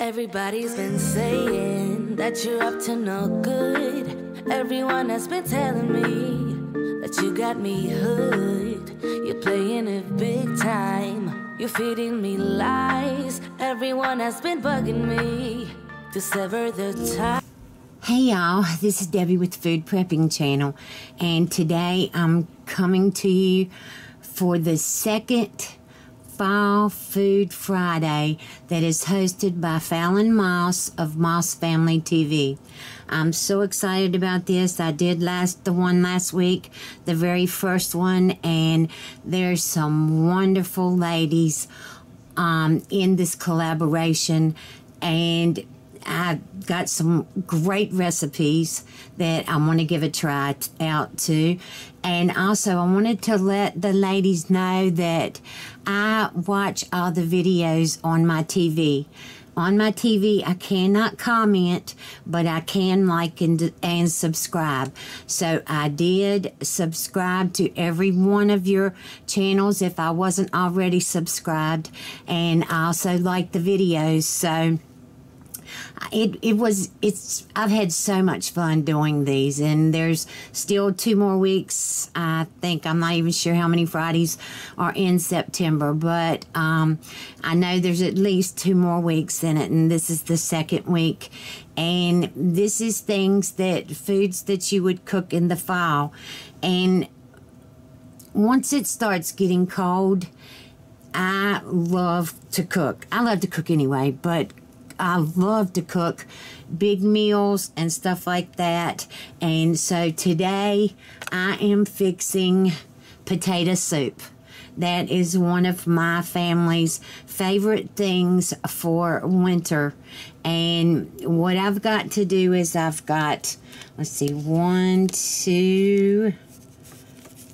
Everybody's been saying that you're up to no good. Everyone has been telling me that you got me hooked. You're playing it big time. You're feeding me lies. Everyone has been bugging me to sever the tie. Hey y'all, this is Debbie with Food Prepping Channel, and today I'm coming to you for the second Fall Food Friday that is hosted by Falon Moss of Moss Family TV. I'm so excited about this. I did last the one last week, the very first one, and there's some wonderful ladies um, in this collaboration, and I got some great recipes that I want to give a try out to. And also, I wanted to let the ladies know that I watch all the videos on my TV. On my TV, I cannot comment, but I can like and, and subscribe. So I did subscribe to every one of your channels if I wasn't already subscribed. And I also like the videos. So it it was it's I've had so much fun doing these and there's still two more weeks. I think I'm not even sure how many Fridays are in September but um, I know there's at least two more weeks in it and this is the second week. And this is things that foods that you would cook in the fall. And once it starts getting cold I love to cook. I love to cook anyway, but I love to cook big meals and stuff like that. And so today I am fixing potato soup. That is one of my family's favorite things for winter. And what I've got to do is I've got, let's see, one, two,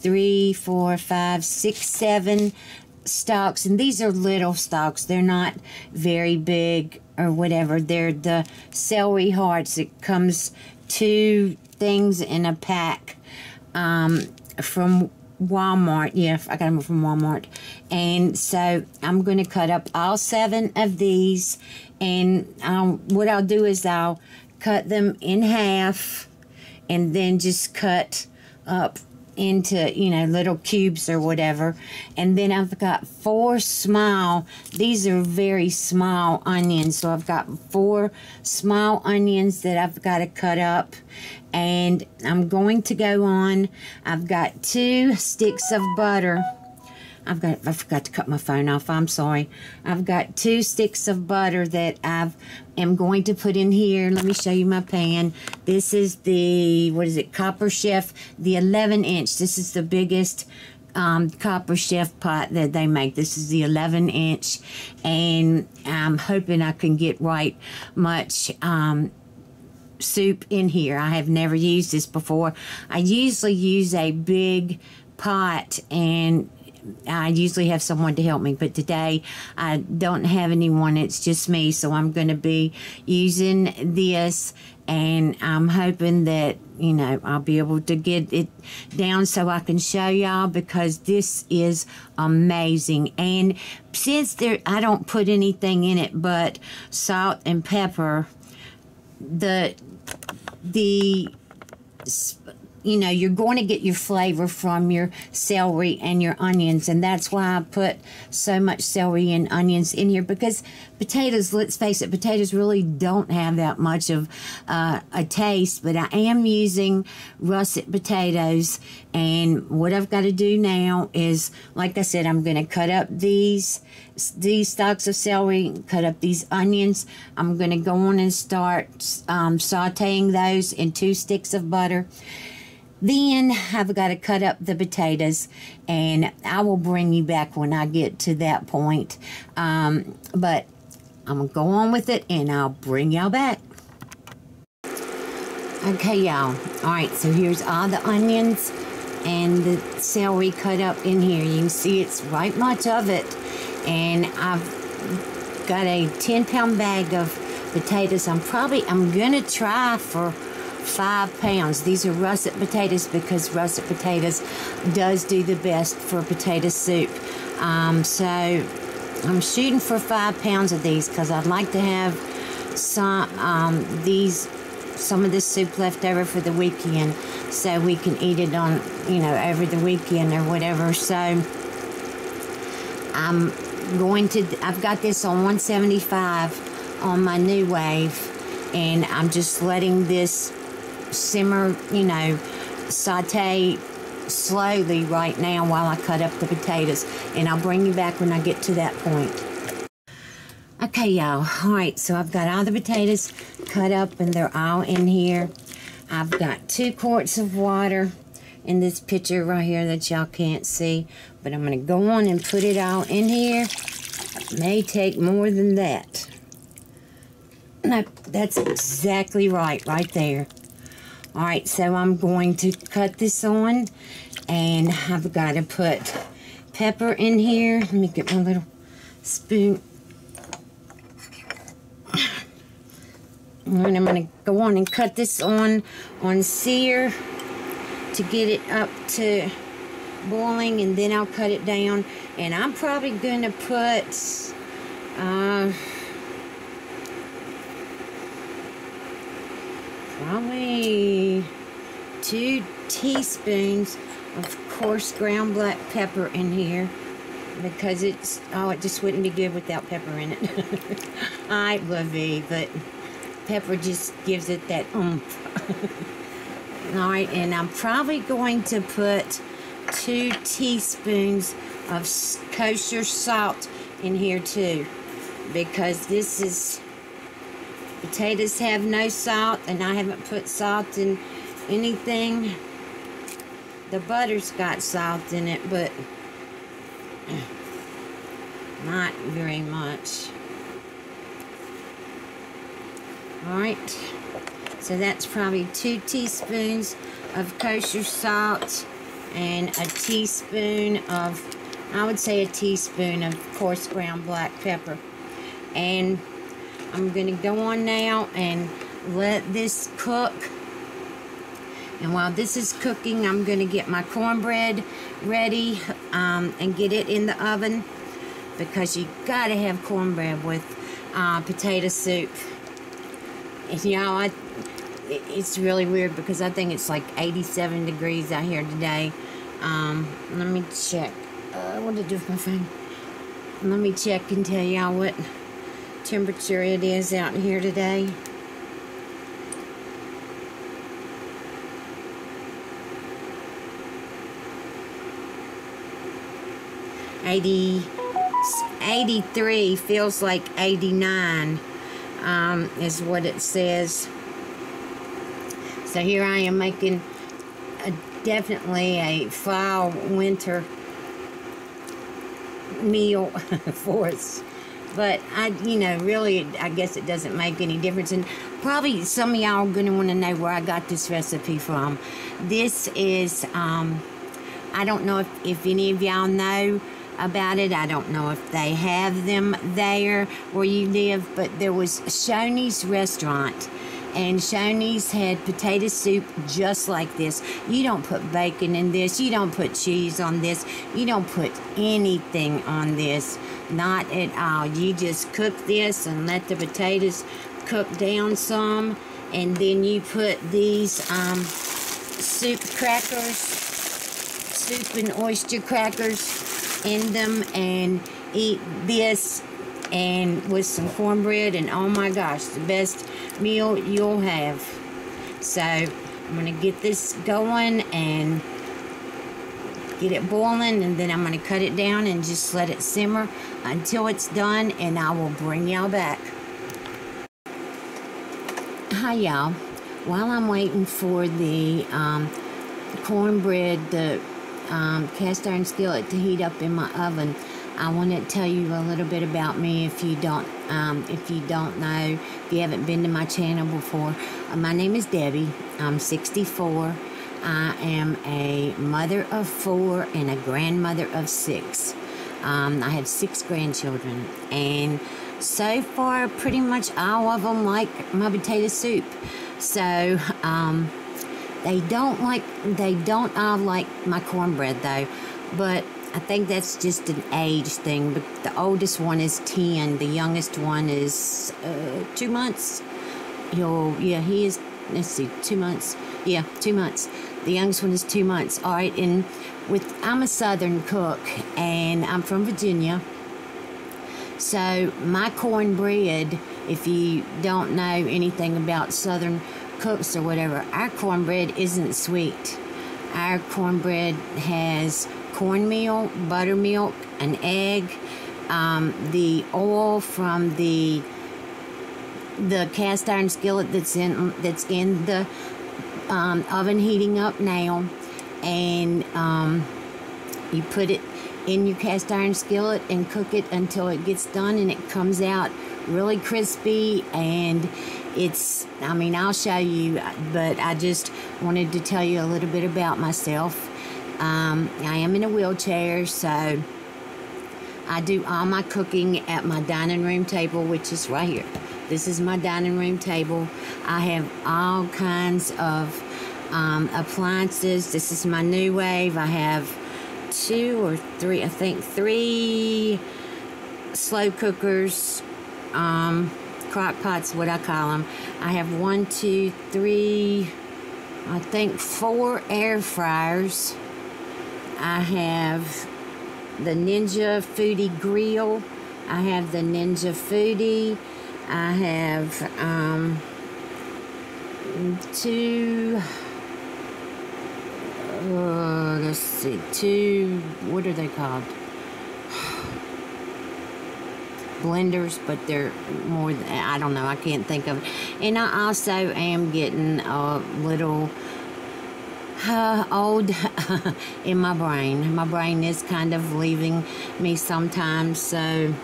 three, four, five, six, seven stalks. And these are little stalks. They're not very big or whatever. They're the celery hearts. It comes two things in a pack um, from Walmart. Yeah, I got them from Walmart. And so I'm going to cut up all seven of these. And um, what I'll do is I'll cut them in half and then just cut up into you know little cubes or whatever. And then I've got four small these are very small onions. So I've got four small onions that I've got to cut up. And I'm going to go on. I've got two sticks of butter I've got I forgot to cut my phone off. I'm sorry. I've got two sticks of butter that I am going to put in here. Let me show you my pan. This is the what is it? Copper Chef, the 11 inch. This is the biggest um, Copper Chef pot that they make. This is the 11 inch, and I'm hoping I can get right much. Um, soup in here. I have never used this before. I usually use a big pot and I usually have someone to help me, but today I don't have anyone. It's just me, so I'm going to be using this, and I'm hoping that you know I'll be able to get it down so I can show y'all because this is amazing. And since there, I don't put anything in it but salt and pepper. The the you know, you're going to get your flavor from your celery and your onions. And that's why I put so much celery and onions in here because potatoes, let's face it, potatoes really don't have that much of uh, a taste. But I am using russet potatoes. And what I've got to do now is, like I said, I'm going to cut up these these stalks of celery, cut up these onions. I'm going to go on and start um, sauteing those in two sticks of butter. Then I've got to cut up the potatoes, and I will bring you back when I get to that point. Um, but I'm going to go on with it, and I'll bring y'all back. Okay, y'all. All right, so here's all the onions and the celery cut up in here. You can see it's right much of it. And I've got a 10 pound bag of potatoes. I'm probably, I'm going to try for five pounds. These are russet potatoes because russet potatoes does do the best for potato soup. Um, so I'm shooting for five pounds of these because I'd like to have some um, these some of this soup left over for the weekend so we can eat it on you know over the weekend or whatever so i'm going to i've got this on 175 on my NuWave and i'm just letting this simmer you know saute slowly right now while i cut up the potatoes and i'll bring you back when i get to that point Okay, y'all. All right, so I've got all the potatoes cut up and they're all in here. I've got two quarts of water in this pitcher right here that y'all can't see. But I'm going to go on and put it all in here. It may take more than that. No, that's exactly right, right there. All right, so I'm going to cut this on. And I've got to put pepper in here. Let me get my little spoon. And I'm going to go on and cut this on on sear to get it up to boiling and then I'll cut it down and I'm probably going to put uh, probably two teaspoons of coarse ground black pepper in here because it's oh it just wouldn't be good without pepper in it I would be but pepper just gives it that oomph. All right, and I'm probably going to put two teaspoons of kosher salt in here too because this is potatoes have no salt and I haven't put salt in anything. The butter's got salt in it but not very much. All right. So that's probably two teaspoons of kosher salt and a teaspoon of I would say a teaspoon of coarse ground black pepper. And I'm gonna go on now and let this cook and while this is cooking I'm gonna get my cornbread ready um, and get it in the oven because you gotta have cornbread with uh, potato soup you know, I, it's really weird because I think it's like 87 degrees out here today. Um, let me check. Uh, what did I do with my phone? Let me check and tell y'all what temperature it is out here today. Eighty, 83 feels like 89 um, is what it says. So here I am making a, definitely a fall winter meal for us. But I, you know, really, I guess it doesn't make any difference. And probably some of y'all are to want to know where I got this recipe from. This is, um, I don't know if, if any of y'all know, about it. I don't know if they have them there where you live, but there was Shoney's restaurant. And Shoney's had potato soup just like this. You don't put bacon in this. You don't put cheese on this. You don't put anything on this. Not at all. You just cook this and let the potatoes cook down some. And then you put these um, soup crackers, soup and oyster crackers in them and eat this and with some cornbread and oh my gosh the best meal you'll have. So I'm gonna get this going and get it boiling and then I'm gonna cut it down and just let it simmer until it's done and I will bring y'all back. Hi y'all. While I'm waiting for the um, cornbread the um, cast iron skillet to heat up in my oven. I want to tell you a little bit about me if you don't um, if you don't know if you haven't been to my channel before. Uh, my name is Debbie. I'm 64. I am a mother of four and a grandmother of six. Um, I have six grandchildren, and so far, pretty much all of them like my potato soup. So, um, they don't like, they don't all like my cornbread though, but I think that's just an age thing, but the oldest one is 10. The youngest one is uh, two months. He'll, yeah, he is, let's see, two months. Yeah, two months. The youngest one is two months. All right, and with, I'm a Southern cook, and I'm from Virginia. So my cornbread, if you don't know anything about Southern cooks or whatever, our cornbread isn't sweet. Our cornbread has cornmeal, buttermilk, an egg, um, the oil from the the cast iron skillet that's in that's in the um, oven heating up now, and um, you put it in your cast iron skillet and cook it until it gets done and it comes out really crispy and it's i mean i'll show you but i just wanted to tell you a little bit about myself um, I am in a wheelchair, so I do all my cooking at my dining room table, which is right here. This is my dining room table. I have all kinds of um, appliances. This is my NuWave. I have two or three, I think three slow cookers, um, crock pots, what I call them. I have one, two, three, I think four air fryers. I have the Ninja Foodi Grill. I have the Ninja Foodi. I have um, two. Uh, let's see, two. What are they called? Blenders, but they're more. I don't know. I can't think of. It. And I also am getting a little uh, old in my brain. My brain is kind of leaving me sometimes, so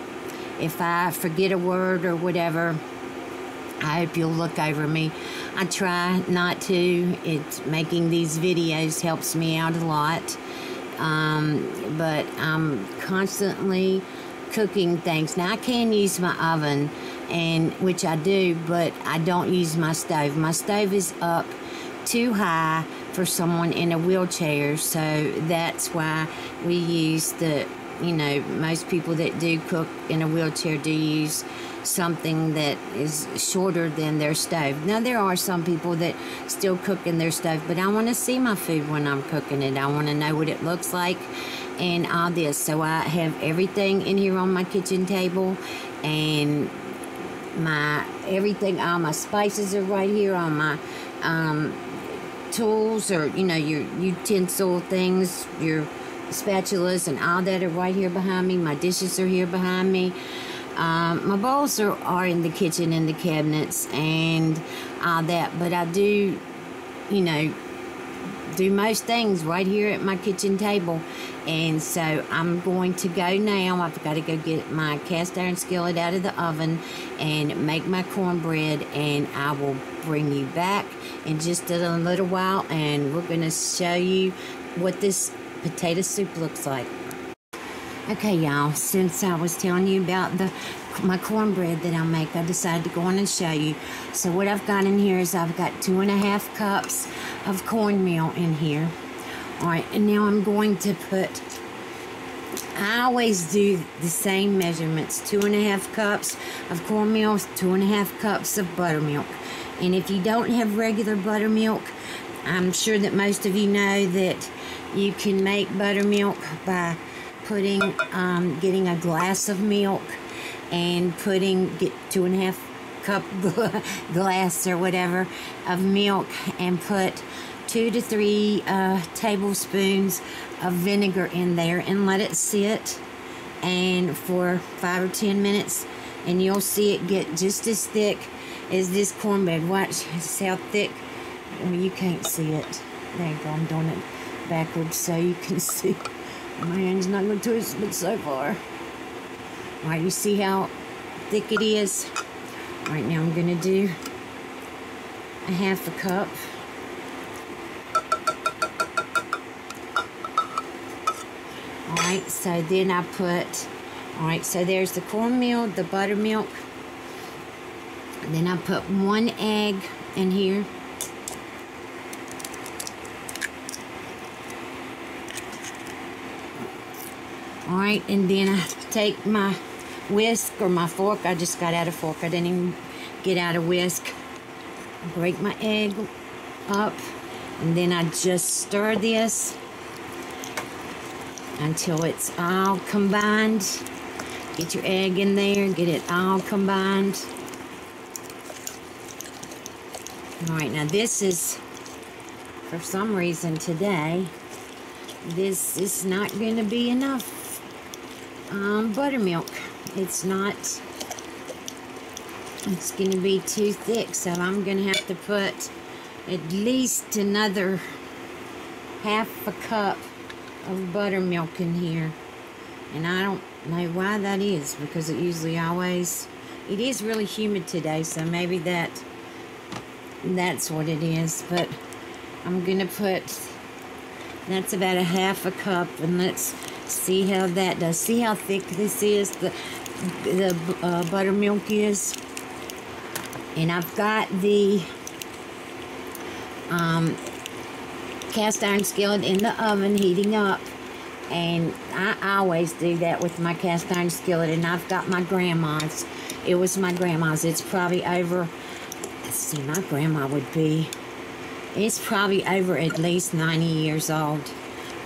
if I forget a word or whatever, I hope you'll look over me. I try not to. It's making these videos helps me out a lot. Um, but I'm constantly cooking things. Now I can use my oven and which I do, but I don't use my stove. My stove is up too high for someone in a wheelchair, so that's why we use the, you know, most people that do cook in a wheelchair do use something that is shorter than their stove. Now, there are some people that still cook in their stove, but I want to see my food when I'm cooking it. I want to know what it looks like and all this. So I have everything in here on my kitchen table and my everything, all my spices are right here on my um, tools or you know your utensil things your spatulas and all that are right here behind me. My dishes are here behind me. Um, my bowls are, are in the kitchen in the cabinets and all that but i do you know do most things right here at my kitchen table and so I'm going to go now I've got to go get my cast iron skillet out of the oven and make my cornbread and I will bring you back in just a little while and we're going to show you what this potato soup looks like okay y'all since I was telling you about the my cornbread that I make, I decided to go on and show you. So what I've got in here is I've got two and a half cups of cornmeal in here. All right, and now I'm going to put, I always do the same measurements. Two and a half cups of cornmeal, two and a half cups of buttermilk. And if you don't have regular buttermilk, I'm sure that most of you know that you can make buttermilk by putting, um, getting a glass of milk and putting get two and a half cup glass or whatever of milk and put two to three uh, tablespoons of vinegar in there and let it sit and for five or ten minutes and you'll see it get just as thick as this cornbread. Watch how thick? Well, you can't see it. There you go I'm doing it backwards so you can see. My hand's not going to twist but so far. Alright, you see how thick it is? Alright, now I'm going to do a half a cup. Alright, so then I put, alright, so there's the cornmeal, the buttermilk. Then I put one egg in here. All right, and then I take my whisk or my fork. I just got out of fork. I didn't even get out of whisk. Break my egg up, and then I just stir this until it's all combined. Get your egg in there, get it all combined. All right, now this is, for some reason today, this is not going to be enough um, buttermilk. It's not, it's going to be too thick, so I'm going to have to put at least another half a cup of buttermilk in here. And I don't know why that is, because it usually always, it is really humid today, so maybe that that's what it is. But I'm gonna put that's about a half a cup and let's see how that does. See how thick this is the the uh, buttermilk is? And I've got the um, cast iron skillet in the oven heating up and I always do that with my cast iron skillet and I've got my grandma's it was my grandma's it's probably over let's see, my grandma would be, it's probably over at least 90 years old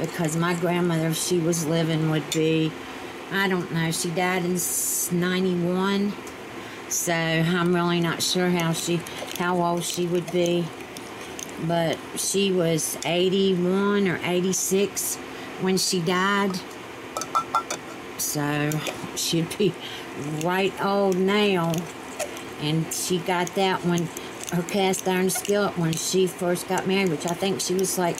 because my grandmother, if she was living, would be, I don't know, she died in 91. So I'm really not sure how she, how old she would be. But she was 81 or 86 when she died. So she'd be right old now. And she got that when her cast iron skillet when she first got married, which I think she was like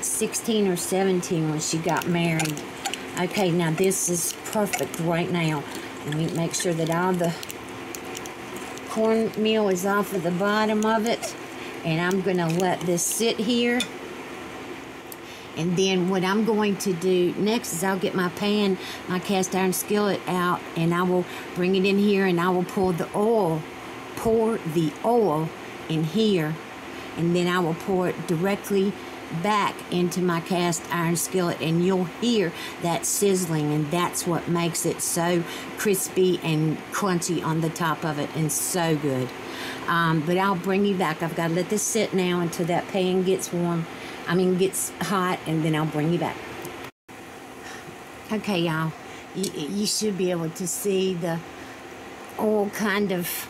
16 or 17 when she got married. Okay, now this is perfect right now. Let me make sure that all the cornmeal is off of the bottom of it. And I'm going to let this sit here. And then what I'm going to do next is I'll get my pan, my cast iron skillet out, and I will bring it in here and I will pour the oil, pour the oil in here and then I will pour it directly back into my cast iron skillet and you'll hear that sizzling and that's what makes it so crispy and crunchy on the top of it and so good um, but I'll bring you back I've got to let this sit now until that pan gets warm I mean gets hot and then I'll bring you back okay y'all you, you should be able to see the oil kind of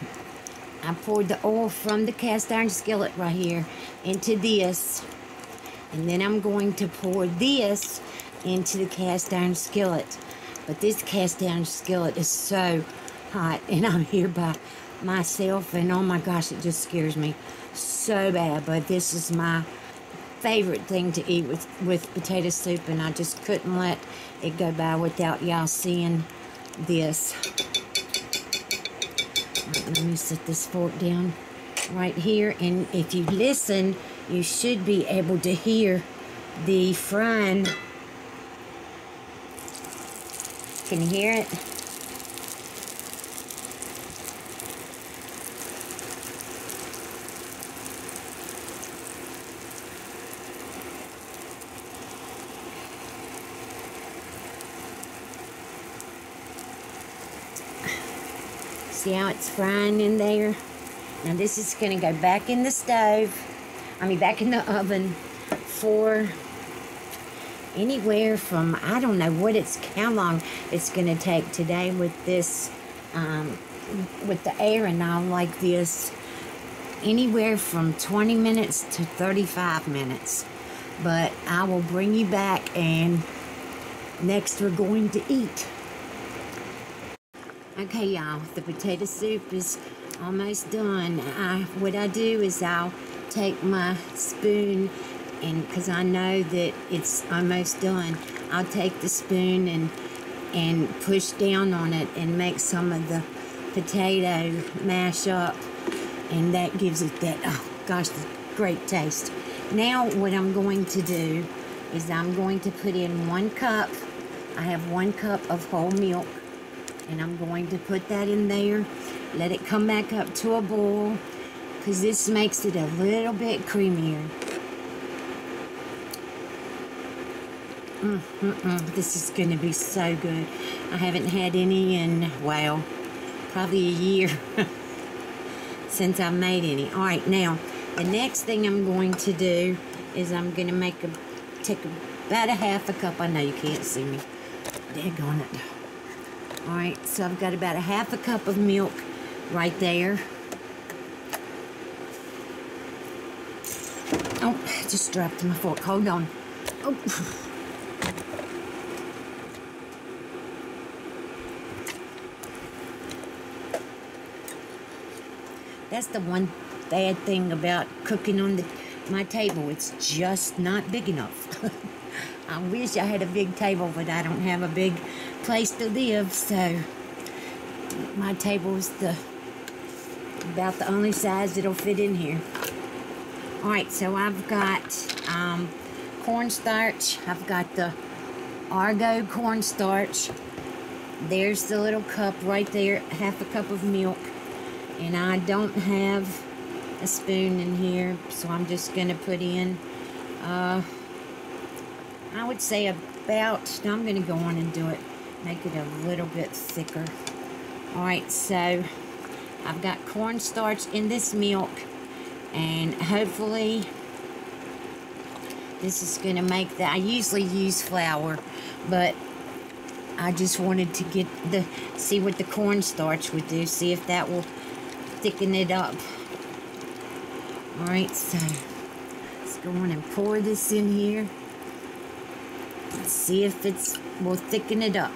I poured the oil from the cast iron skillet right here into this. And then I'm going to pour this into the cast iron skillet. But this cast iron skillet is so hot and I'm here by myself and oh my gosh, it just scares me so bad. But this is my favorite thing to eat with, with potato soup and I just couldn't let it go by without y'all seeing this let me set this fork down right here and if you listen you should be able to hear the frying can you hear it See how it's frying in there? Now this is going to go back in the stove. I mean, back in the oven for anywhere from, I don't know what it's, how long it's going to take today with this, um, with the air and all like this. Anywhere from 20 minutes to 35 minutes. But I will bring you back and next we're going to eat. Okay, y'all, the potato soup is almost done. I, what I do is I'll take my spoon and because I know that it's almost done, I'll take the spoon and and push down on it and make some of the potato mash up and that gives it that oh gosh great taste. Now what I'm going to do is I'm going to put in one cup. I have one cup of whole milk and I'm going to put that in there let it come back up to a boil because this makes it a little bit creamier Mm, mm. This is going to be so good. I haven't had any in, well, probably a year since I've made any. All right, now, the next thing I'm going to do is I'm going to make a, take about a half a cup. I know you can't see me. Daggone it. All right, so I've got about a half a cup of milk right there. Oh, I just dropped my fork. Hold on. Oh. That's the one bad thing about cooking on the, my table. It's just not big enough. I wish I had a big table, but I don't have a big place to live, so my table is the about the only size that'll fit in here. All right, so I've got um, cornstarch. I've got the Argo cornstarch. There's the little cup right there, half a cup of milk and I don't have a spoon in here so I'm just gonna put in uh, I would say about I'm gonna go on and do it make it a little bit thicker alright so I've got cornstarch in this milk and hopefully this is gonna make that I usually use flour but I just wanted to get the see what the cornstarch would do see if that will thicken it up. Alright, so let's go on and pour this in here. Let's see if it's will thicken it up.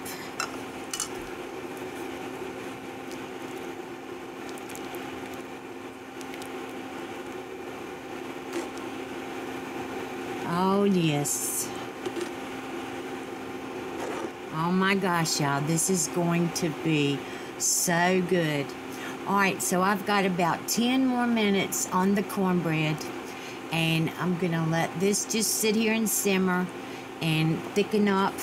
Oh yes. Oh my gosh, y'all, this is going to be so good. All right, so I've got about 10 more minutes on the cornbread and I'm gonna let this just sit here and simmer and thicken up.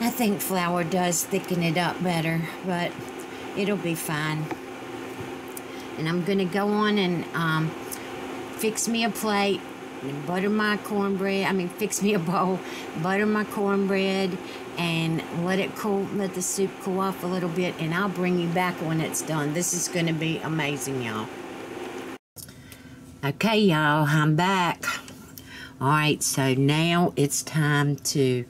I think flour does thicken it up better, but it'll be fine. And I'm gonna go on and um, fix me a plate and butter my cornbread. I mean, fix me a bowl, butter my cornbread, and let it cool, let the soup cool off a little bit, and I'll bring you back when it's done. This is going to be amazing, y'all. Okay, y'all, I'm back. All right, so now it's time to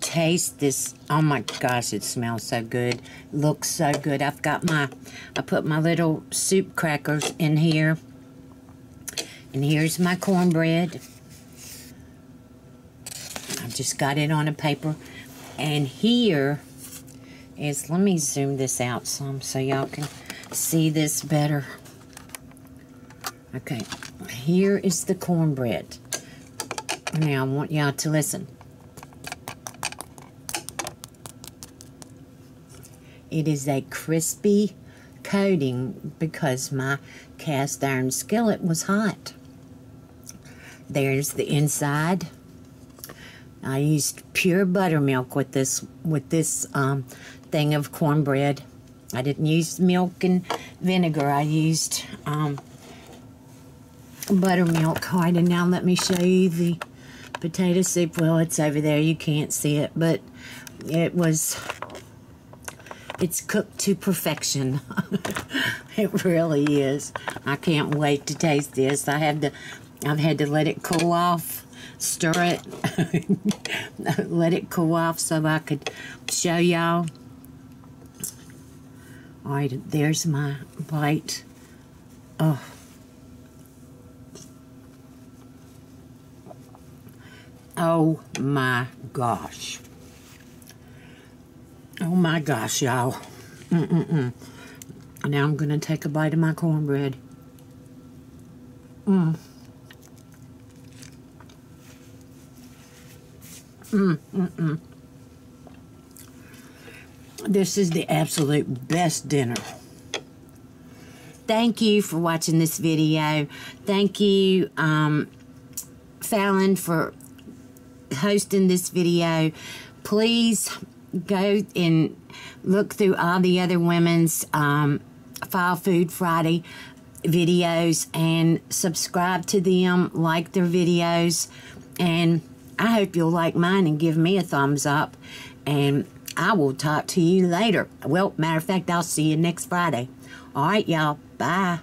taste this. Oh my gosh, it smells so good. Looks so good. I've got my, I put my little soup crackers in here and here's my cornbread. I've just got it on a paper. And here is, let me zoom this out some so y'all can see this better. Okay, here is the cornbread. Now I want y'all to listen. It is a crispy coating because my cast iron skillet was hot. There's the inside. I used pure buttermilk with this with this um, thing of cornbread. I didn't use milk and vinegar. I used um, buttermilk. All right, and now let me show you the potato soup. Well, it's over there. You can't see it, but it was it's cooked to perfection. it really is. I can't wait to taste this. I had to I've had to let it cool off, stir it, let it cool off so I could show y'all. All right, there's my bite. Oh. Oh my gosh. Oh my gosh, y'all. Mm-mm-mm. Now I'm going to take a bite of my cornbread. Mmm. Mm, mm, mm. This is the absolute best dinner. Thank you for watching this video. Thank you, um, Falon, for hosting this video. Please go and look through all the other women's um, Fall Food Friday videos and subscribe to them, like their videos, and I hope you'll like mine and give me a thumbs up. And I will talk to you later. Well, matter of fact, I'll see you next Friday. All right, y'all. Bye.